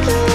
you.